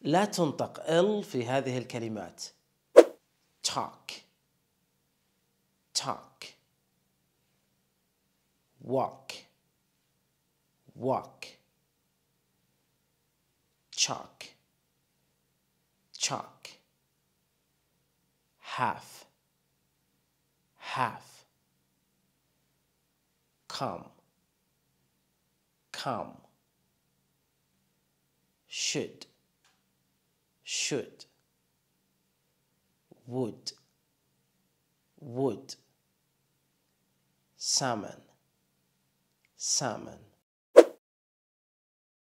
لا تنطق ال في هذه الكلمات talk talk walk walk chalk chalk half half come come should should would would salmon salmon